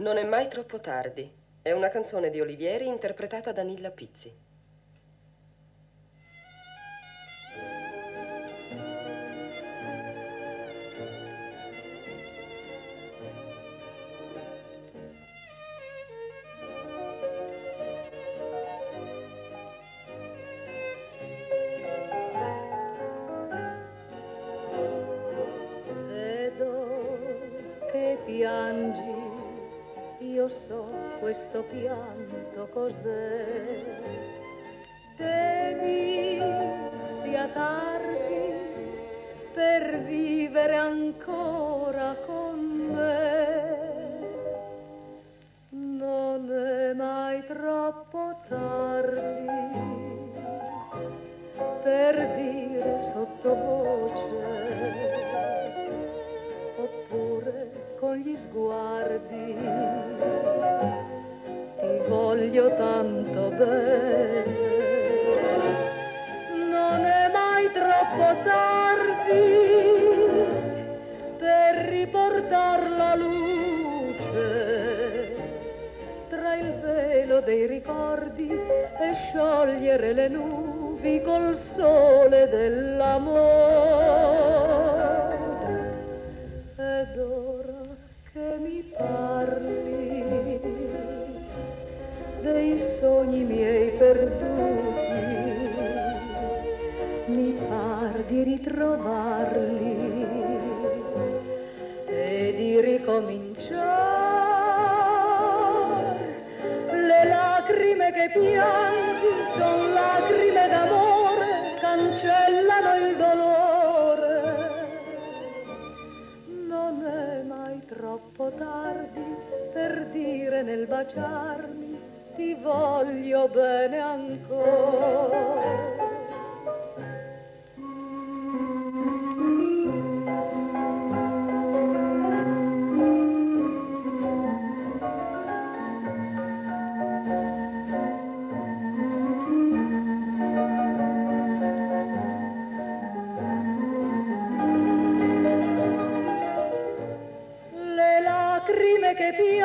Non è mai troppo tardi. È una canzone di Olivieri interpretata da Nilla Pizzi. Piangi, io so questo pianto cos'è. Temi sia tardi per vivere ancora con me. Non è mai troppo tardi per dire sottovoce oppure con gli sguardi voglio tanto bene non è mai troppo tardi per riportar la luce tra il velo dei ricordi e sciogliere le nubi col sole dell'amore. Sogni miei perduti, mi par di ritrovarli e di ricominciare. Le lacrime che piangi son lacrime d'amore, cancellano il dolore. Non è mai troppo tardi per dire nel baciarmi ti voglio bene ancora. Le lacrime che piangi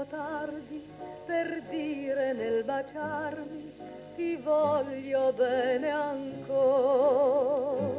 troppo tardi per dire nel baciarmi ti voglio bene ancora.